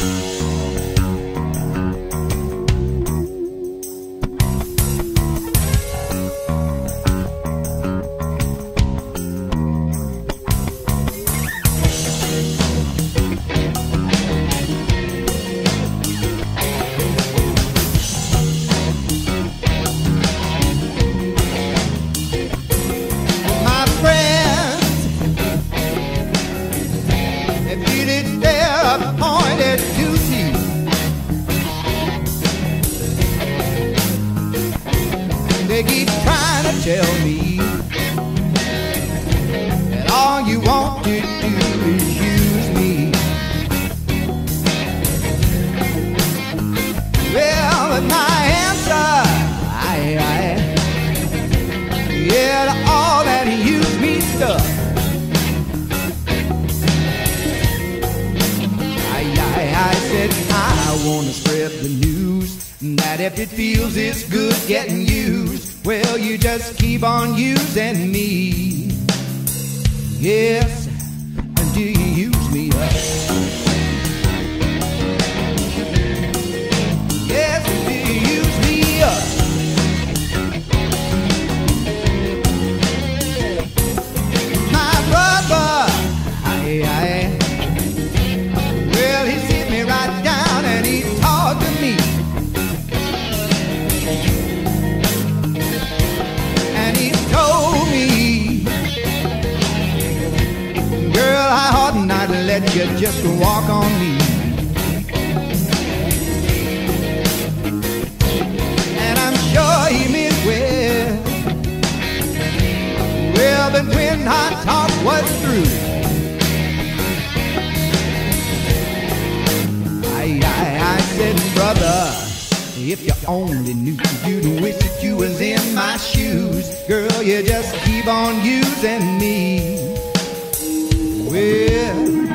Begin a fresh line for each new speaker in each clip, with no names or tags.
My They keep trying to tell me that all you want to the news that if it feels it's good getting used, well, you just keep on using me. Yes, do you use me up? Let you just walk on me. And I'm sure he meant well. Well, but when our talk was through, I, I, I said, brother, if you only knew, you'd wish that you was in my shoes. Girl, you just keep on using me. Well,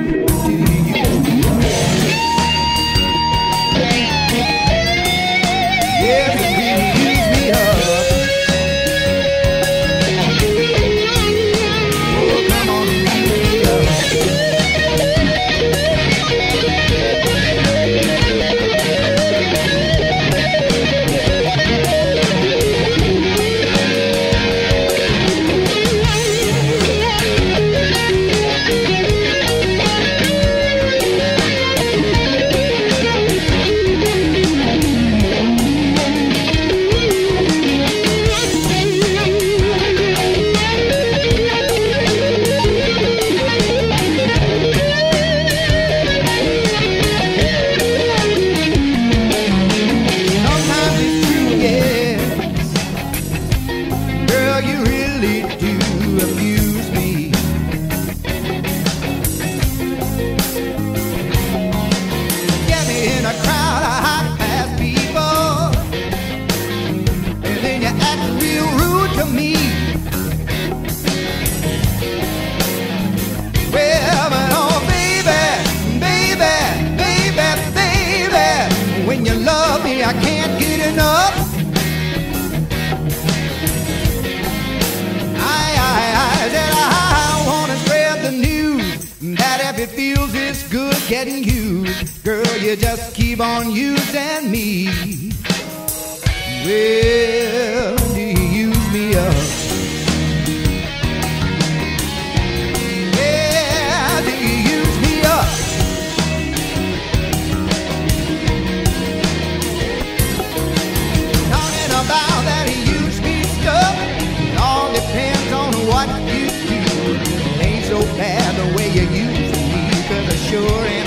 you really do that if it feels it's good getting used, girl, you just keep on using me. Well, do you use me up? Yeah, do you use me up? Talking about that he me stuff. It all depends on what you do. Ain't so bad the way you use sure